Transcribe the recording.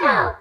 No!